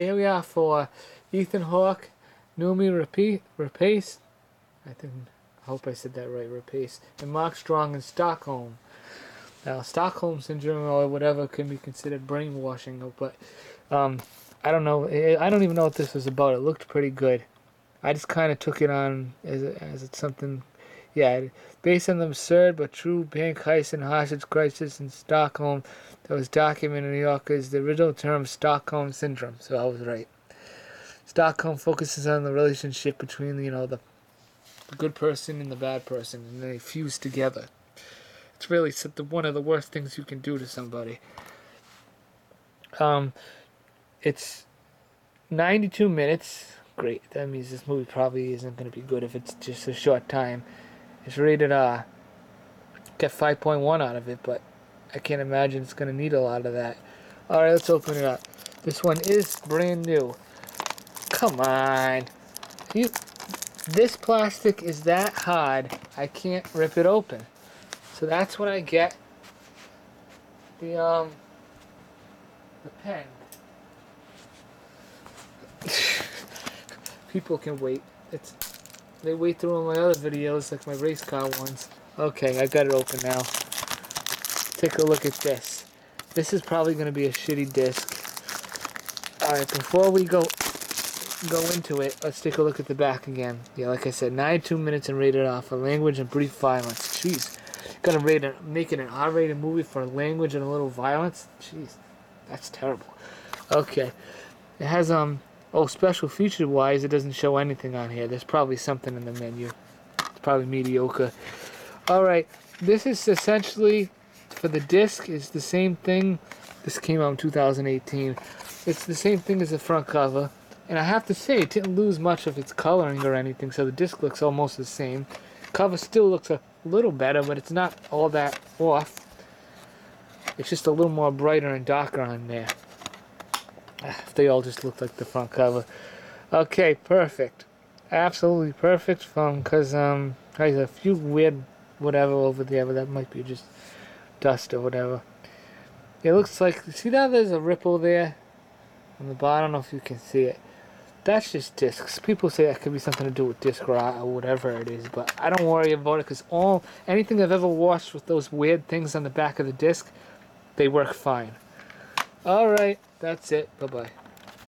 Here we are for Ethan Hawke, Noomi Rapace, I think, I hope I said that right, Rapace, and Mark Strong in Stockholm. Now, Stockholm Syndrome or whatever can be considered brainwashing, but um, I don't know. I don't even know what this was about. It looked pretty good. I just kind of took it on as, as it's something, yeah, based on the absurd but true bank heist and hostage crisis in Stockholm that was documented in New York is the original term Stockholm Syndrome, so I was right. Stockholm focuses on the relationship between, you know, the, the good person and the bad person, and they fuse together. It's really one of the worst things you can do to somebody. Um, it's 92 minutes. Great. That means this movie probably isn't going to be good if it's just a short time. It's rated uh get 5.1 out of it, but I can't imagine it's going to need a lot of that. Alright, let's open it up. This one is brand new. Come on. You, this plastic is that hard, I can't rip it open. So that's what I get. The, um, the pen. People can wait. It's they wait through all my other videos, like my race car ones. Okay, I got it open now. Take a look at this. This is probably going to be a shitty disc. Alright, before we go go into it, let's take a look at the back again. Yeah, like I said, 92 minutes and rated R for language and brief violence. Jeez. Gonna rate it, make it an R-rated movie for language and a little violence? Jeez. That's terrible. Okay. It has, um, oh, special feature wise, it doesn't show anything on here. There's probably something in the menu. It's probably mediocre. Alright. This is essentially, for the disc, it's the same thing. This came out in 2018. It's the same thing as the front cover. And I have to say, it didn't lose much of its coloring or anything, so the disc looks almost the same. Cover still looks a little better, but it's not all that off. It's just a little more brighter and darker on there. They all just look like the front cover. Okay, perfect. Absolutely perfect from, because um, there's a few weird whatever over there, but that might be just dust or whatever. It looks like, see that there's a ripple there on the bottom? I don't know if you can see it that's just discs. People say that could be something to do with disc rot or whatever it is, but I don't worry about it because all anything I've ever watched with those weird things on the back of the disc, they work fine. All right, that's it. Bye bye.